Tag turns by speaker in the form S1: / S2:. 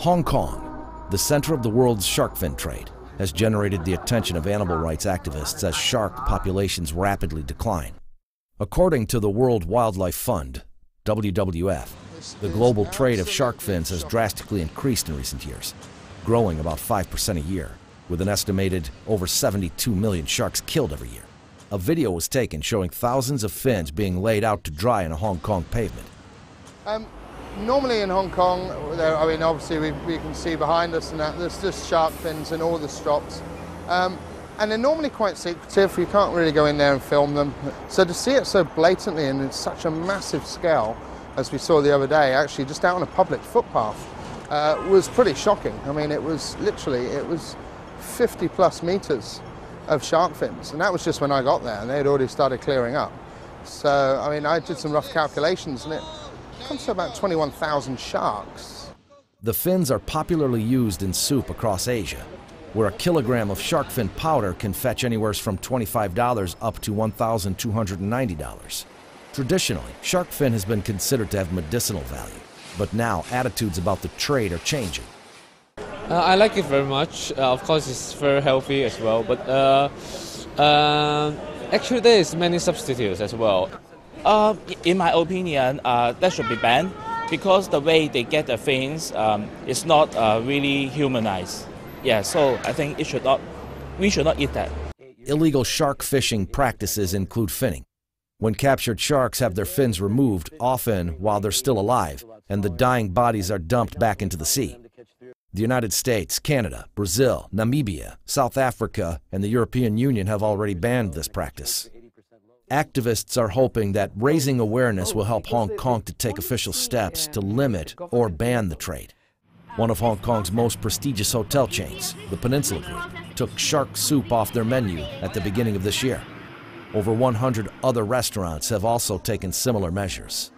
S1: Hong Kong, the center of the world's shark fin trade, has generated the attention of animal rights activists as shark populations rapidly decline. According to the World Wildlife Fund, WWF, the global trade of shark fins has drastically increased in recent years, growing about 5% a year, with an estimated over 72 million sharks killed every year. A video was taken showing thousands of fins being laid out to dry on a Hong Kong pavement.
S2: Um, normally in Hong Kong, there, I mean, obviously we, we, can see behind us and that, there's just shark fins in all the strops. Um, and they're normally quite secretive, you can't really go in there and film them. So to see it so blatantly and in such a massive scale, as we saw the other day, actually just out on a public footpath, uh, was pretty shocking. I mean, it was literally, it was 50 plus meters of shark fins, and that was just when I got there, and they had already started clearing up. So, I mean, I did some rough calculations, and it comes to about 21,000 sharks.
S1: The fins are popularly used in soup across Asia, where a kilogram of shark fin powder can fetch anywhere from $25 up to $1,290. Traditionally, shark fin has been considered to have medicinal value, but now attitudes about the trade are changing.
S3: Uh, I like it very much. Uh, of course, it's very healthy as well, but uh, uh actually there is many substitutes as well.
S4: Uh, in my opinion, uh, that should be banned because the way they get the fins um, is not really humanized. Yeah, so I think it should not, we should not eat that.
S1: Illegal shark fishing practices include finning. When captured sharks have their fins removed, often while they're still alive, and the dying bodies are dumped back into the sea. The United States, Canada, Brazil, Namibia, South Africa, and the European Union have already banned this practice. Activists are hoping that raising awareness will help Hong Kong to take official steps to limit or ban the trade. One of Hong Kong's most prestigious hotel chains, the Peninsula Group, took shark soup off their menu at the beginning of this year. Over 100 other restaurants have also taken similar measures.